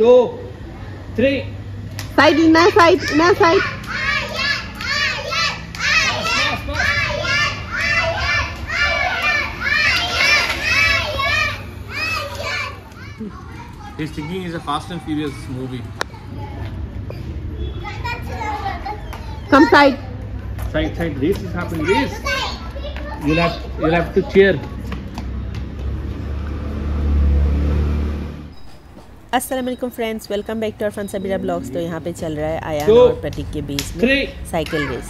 two, three. Side, inner side, inner side. He's thinking it's a Fast and Furious movie. Come side. Side, side, race is happening. Race. You'll have, you'll have to cheer. अस्सलाम वालेकुम friends welcome back to our fun Sabira blogs तो यहाँ पे चल रहा है आयान और प्रतीक के बीच में साइकिल रेस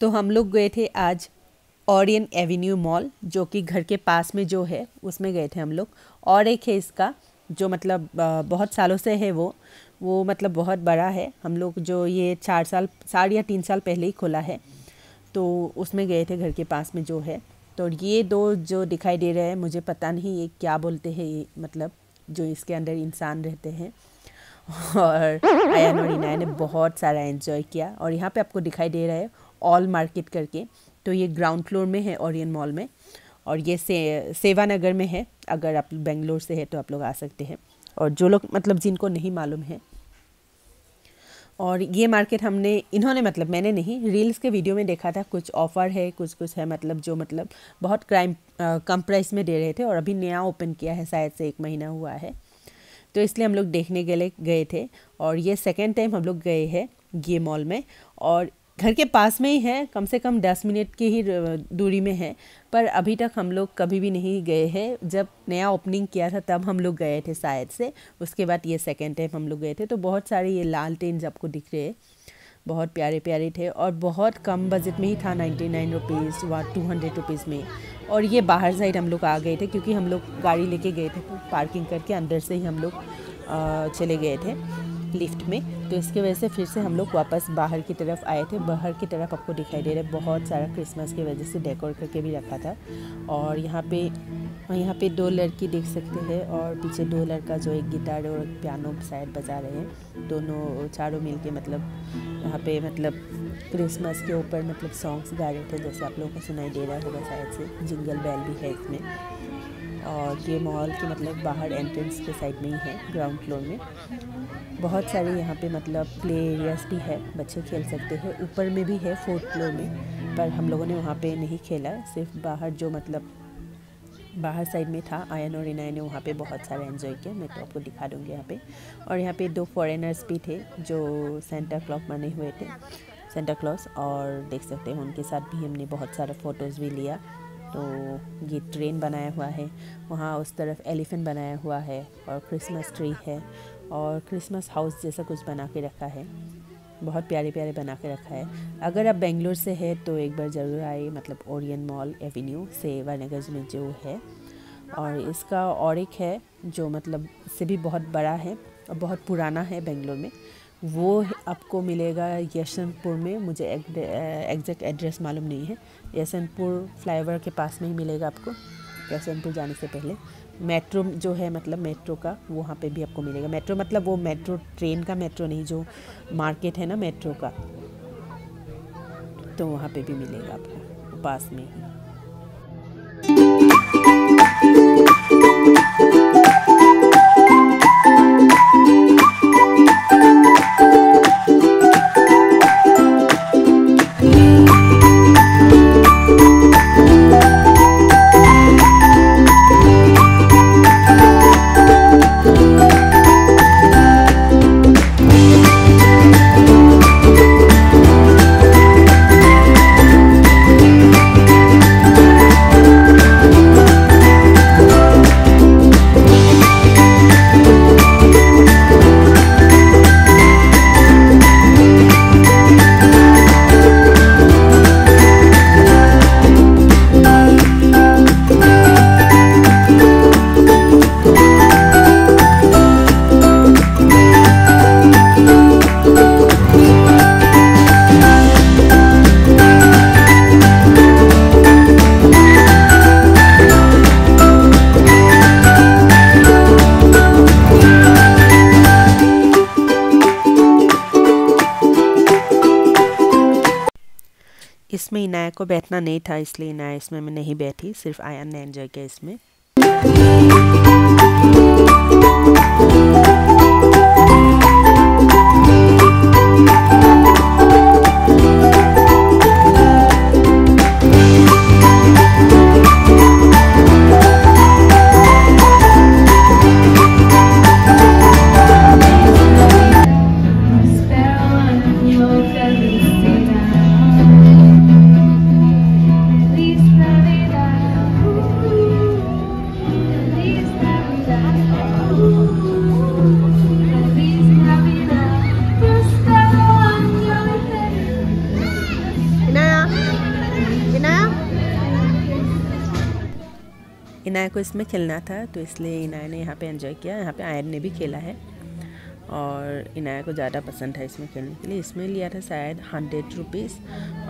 तो हम लोग गए थे आज ऑरियन एवेन्यू मॉल जो कि घर के पास में जो है उसमें गए थे हम लोग। और एक है इसका जो मतलब बहुत सालों से है वो। वो मतलब बहुत बड़ा है। हम लोग जो ये चार साल चार या तीन साल पहले ही खोला है। तो उसमें गए थे घर के पास में जो है। तो ये दो जो दिखाई दे रहे हैं, मुझे पता नहीं ये क्या बोलते हैं ये मतलब जो इसके अंदर इंसान रहते हैं। और आयन और इनाया ने बहुत सारा एंजॉय किया और यहाँ पे आपको दिखाई दे रहा है ऑल मार्केट करके। तो ये ग्राउंड फ्लोर में है ओरियन मॉल में। और ये से, सेवानगर में है। अगर आप बेंगलोर से है तो आप लोग आ सकते हैं। और जो लोग मतलब जिनको नहीं मालूम है। और ये मार्केट हमने, इन्होंने मतलब मैंने नहीं, रील्स के वीडियो में देखा था, कुछ ऑफ़र है कुछ कुछ है मतलब जो मतलब बहुत क्राइम कम प्राइस में दे रहे थे और अभी नया ओपन किया है, शायद से एक महीना हुआ है। तो इसलिए हम लोग देखने के लिए गए थे और ये सेकेंड टाइम हम लोग गए हैं ये मॉल में और घर के पास में ही है, कम से कम दस मिनट की ही दूरी में है। पर अभी तक हम लोग कभी भी नहीं गए हैं। जब नया ओपनिंग किया था, तब हम लोग गए थे शायद से। उसके बाद ये सेकेंड टाइम हम लोग गए थे। तो बहुत सारे ये लाल टेंज आपको दिख रहे हैं। बहुत प्यारे प्यारे थे और बहुत कम बजट में ही था नाइन्टी नाइन रुपीज़ व टू हंड्रेड रुपीज़ में। और ये बाहर साइड हम लोग आ गए थे क्योंकि हम लोग गाड़ी लेके गए थे तो पार्किंग करके अंदर से ही हम लोग चले गए थे। लिफ्ट में। तो इसके वजह से फिर से हम लोग वापस बाहर की तरफ़ आए थे। बाहर की तरफ़ आपको दिखाई दे रहा है बहुत सारा क्रिसमस की वजह से डेकोर करके भी रखा था। और यहाँ पे यहाँ पे दो लड़की देख सकते हैं और पीछे दो लड़का जो एक गिटार और पियानो शायद बजा रहे हैं। दोनों चारों मिल के मतलब यहाँ पे मतलब क्रिसमस के ऊपर मतलब सॉन्ग्स गा रहे थे जैसे आप लोगों को सुनाई दे रहा होगा शायद से। जिंगल बैल भी है इसमें। और ये मॉल के मतलब बाहर एंट्रेंस के साइड में ही है ग्राउंड फ्लोर में। बहुत सारे यहाँ पे मतलब प्ले एरियाज़ भी है, बच्चे खेल सकते हैं। ऊपर में भी है फोर्थ फ्लोर में। पर हम लोगों ने वहाँ पे नहीं खेला, सिर्फ़ बाहर जो मतलब बाहर साइड में था, आयन और इनाय ने वहाँ पे बहुत सारा एंजॉय किया। मैं तो आपको दिखा दूँगी यहाँ पे। और यहाँ पे दो फॉरेनर्स भी थे, जो सेंटा क्लॉक बने हुए थे सेंटा क्लॉस और देख सकते हैं, उनके साथ भी हमने बहुत सारा फ़ोटोज़ भी लिया। तो ये ट्रेन बनाया हुआ है। वहाँ उस तरफ़ एलिफेंट बनाया हुआ है और क्रिसमस ट्री है और क्रिसमस हाउस जैसा कुछ बना के रखा है। बहुत प्यारे प्यारे बना के रखा है। अगर आप बेंगलोर से है तो एक बार ज़रूर आए मतलब ओरियन मॉल एवेन्यू से सेवानगर में जो है। और इसका और एक है जो मतलब से भी बहुत बड़ा है और बहुत पुराना है बेंगलोर में। वो आपको मिलेगा यशवंतपुर में, मुझे एग्जैक्ट एड्रेस मालूम नहीं है। यशवंतपुर फ्लाईओवर के पास में ही मिलेगा आपको, यशवंतपुर जाने से पहले। मेट्रो जो है मतलब मेट्रो का वहाँ पे भी आपको मिलेगा। मेट्रो मतलब वो मेट्रो, ट्रेन का मेट्रो नहीं, जो मार्केट है ना मेट्रो का तो वहाँ पे भी मिलेगा आपको, पास में ही। इसमें इनाया को बैठना नहीं था, इसलिए इनाया इसमें मैं नहीं बैठी, सिर्फ़ आया ने एंजॉय किया इसमें। इनाया को इसमें खेलना था तो इसलिए इनाया ने यहाँ पे एंजॉय किया। यहाँ पे आयन ने भी खेला है और इनाया को ज़्यादा पसंद था इसमें खेलने के लिए। इसमें लिया था शायद हंड्रेड रुपीज़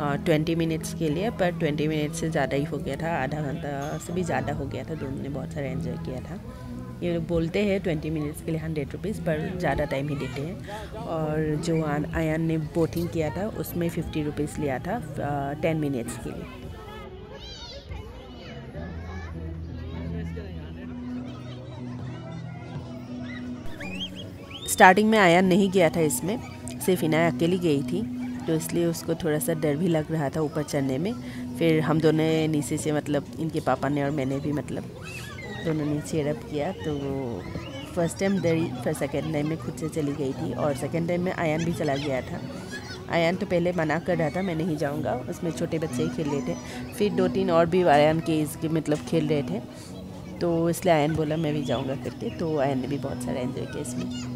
और ट्वेंटी मिनट्स के लिए, पर ट्वेंटी मिनट से ज़्यादा ही हो गया था। आधा घंटा से भी ज़्यादा हो गया था। दोनों ने बहुत सारा एंजॉय किया था। ये लोग बोलते हैं ट्वेंटी मिनट्स के लिए हंड्रेड रुपीज़ पर ज़्यादा टाइम ही देते हैं। और जो आयन ने बोटिंग किया था, उसमें फिफ्टी रुपीज़ लिया था टेन मिनट्स के लिए। स्टार्टिंग में आया नहीं गया था इसमें, सिर्फ़ इनाया अकेली गई थी तो इसलिए उसको थोड़ा सा डर भी लग रहा था ऊपर चढ़ने में। फिर हम दोनों नीचे से मतलब इनके पापा ने और मैंने भी मतलब दोनों ने चेयरअप किया तो फ़र्स्ट टाइम डरी, फिर सेकेंड टाइम में खुद से चली गई थी और सेकेंड टाइम में आयन भी चला गया था। आयन तो पहले मना कर रहा था, मैं नहीं जाऊँगा, उसमें छोटे बच्चे ही खेल रहे थे। फिर दो तीन और भी आयन के इसके मतलब खेल रहे थे तो इसलिए आयन बोला, मैं भी जाऊँगा करके। तो आयन ने भी बहुत सारा एंजॉय किया इसमें।